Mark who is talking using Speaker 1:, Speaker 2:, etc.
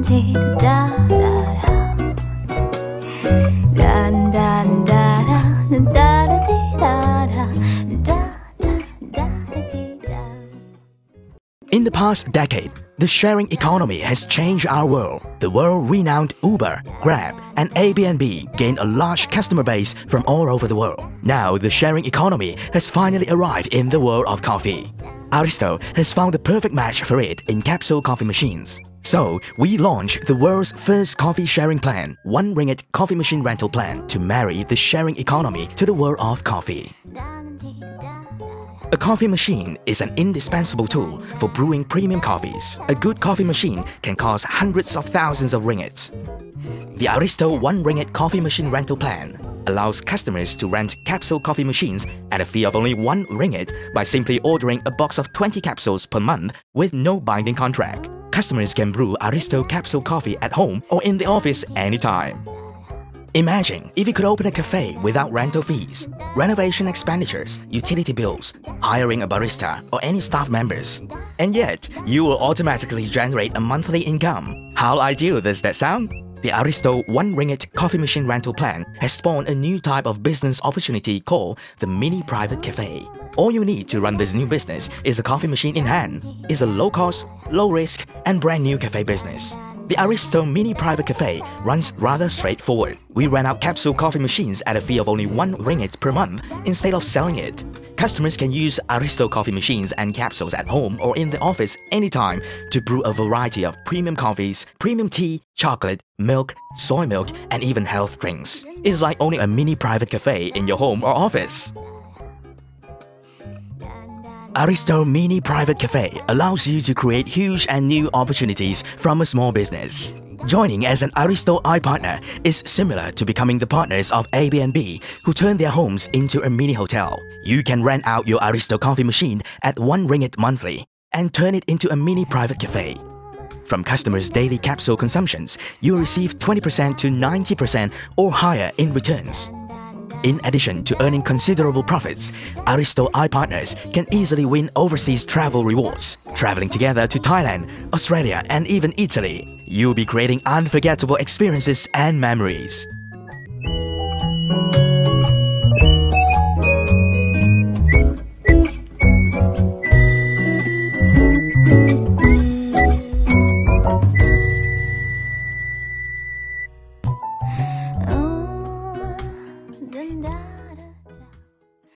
Speaker 1: da dee da.
Speaker 2: In the past decade, the sharing economy has changed our world. The world-renowned Uber, Grab, and Airbnb gained a large customer base from all over the world. Now, the sharing economy has finally arrived in the world of coffee. Arissto has found the perfect match for it in capsule coffee machines. So, we launched the world's first coffee sharing plan, One Ringgit Coffee Machine Rental Plan, to marry the sharing economy to the world of coffee. A coffee machine is an indispensable tool for brewing premium coffees. A good coffee machine can cost hundreds of thousands of ringgits. The Arissto 1 ringgit coffee machine rental plan allows customers to rent capsule coffee machines at a fee of only 1 ringgit by simply ordering a box of 20 capsules per month with no binding contract. Customers can brew Arissto capsule coffee at home or in the office anytime. Imagine if you could open a cafe without rental fees, renovation expenditures, utility bills, hiring a barista, or any staff members. And yet, you will automatically generate a monthly income. How ideal does that sound? The Arissto 1 Ringgit coffee machine rental plan has spawned a new type of business opportunity called the mini private cafe. All you need to run this new business is a coffee machine in hand. It's a low cost, low risk, and brand new cafe business. The Arissto Mini Private Cafe runs rather straightforward. We rent out capsule coffee machines at a fee of only 1 ringgit per month instead of selling it. Customers can use Arissto coffee machines and capsules at home or in the office anytime to brew a variety of premium coffees, premium tea, chocolate, milk, soy milk, and even health drinks. It's like owning a mini private cafe in your home or office. Arissto Mini Private Cafe allows you to create huge and new opportunities from a small business. Joining as an Arissto iPartner is similar to becoming the partners of Airbnb, who turn their homes into a mini hotel. You can rent out your Arissto coffee machine at 1 ringgit monthly and turn it into a mini private cafe. From customers' daily capsule consumptions, you receive 20% to 90% or higher in returns. In addition to earning considerable profits, Arissto iPartners can easily win overseas travel rewards. Traveling together to Thailand, Australia, and even Italy, you'll be creating unforgettable experiences and memories.